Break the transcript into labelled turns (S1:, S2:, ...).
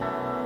S1: Bye.